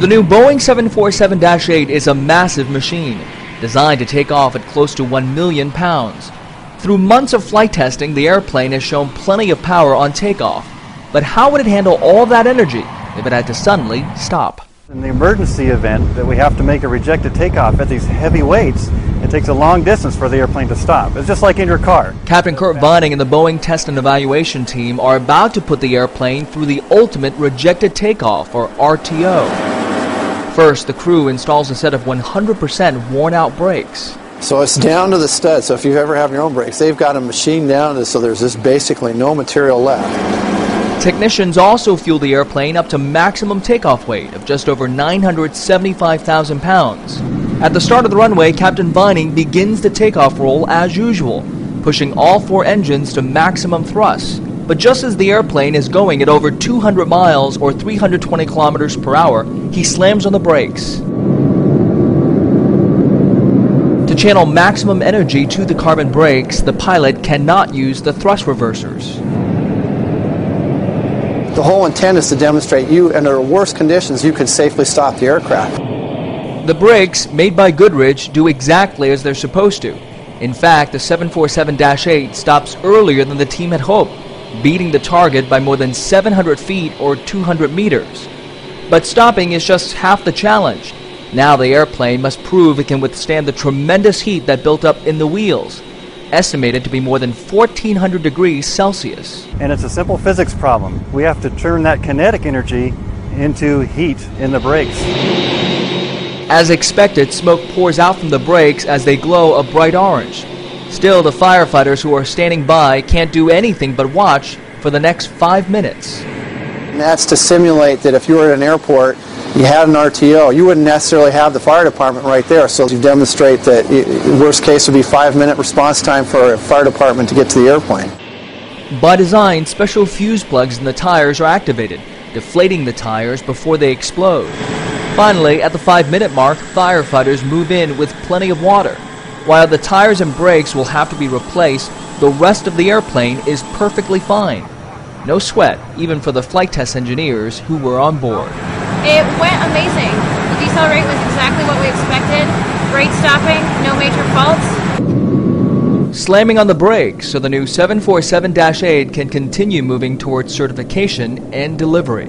The new Boeing 747-8 is a massive machine, designed to take off at close to 1 million pounds. Through months of flight testing, the airplane has shown plenty of power on takeoff. But how would it handle all that energy if it had to suddenly stop? In the emergency event that we have to make a rejected takeoff at these heavy weights, it takes a long distance for the airplane to stop. It's just like in your car. Captain Kurt Vining and the Boeing Test and Evaluation Team are about to put the airplane through the ultimate rejected takeoff, or RTO. First, the crew installs a set of 100% worn out brakes. So it's down to the stud. So if you ever have your own brakes, they've got a machine down to so there's just basically no material left. Technicians also fuel the airplane up to maximum takeoff weight of just over 975,000 pounds. At the start of the runway, Captain Vining begins the takeoff roll as usual, pushing all four engines to maximum thrust. But just as the airplane is going at over 200 miles or 320 kilometers per hour, he slams on the brakes. To channel maximum energy to the carbon brakes, the pilot cannot use the thrust reversers. The whole intent is to demonstrate you, under the worst conditions, you could safely stop the aircraft. The brakes, made by Goodrich, do exactly as they're supposed to. In fact, the 747-8 stops earlier than the team had hoped, beating the target by more than 700 feet or 200 meters. But stopping is just half the challenge. Now the airplane must prove it can withstand the tremendous heat that built up in the wheels, estimated to be more than 1400 degrees Celsius. And it's a simple physics problem. We have to turn that kinetic energy into heat in the brakes. As expected, smoke pours out from the brakes as they glow a bright orange. Still, the firefighters who are standing by can't do anything but watch for the next five minutes. And that's to simulate that if you were at an airport, you had an RTO, you wouldn't necessarily have the fire department right there. So you demonstrate that worst case would be five minute response time for a fire department to get to the airplane. By design, special fuse plugs in the tires are activated, deflating the tires before they explode. Finally, at the five minute mark, firefighters move in with plenty of water. While the tires and brakes will have to be replaced, the rest of the airplane is perfectly fine. No sweat, even for the flight test engineers who were on board. It went amazing. The decelerate was exactly what we expected. Great stopping, no major faults. Slamming on the brakes so the new 747-8 can continue moving towards certification and delivery.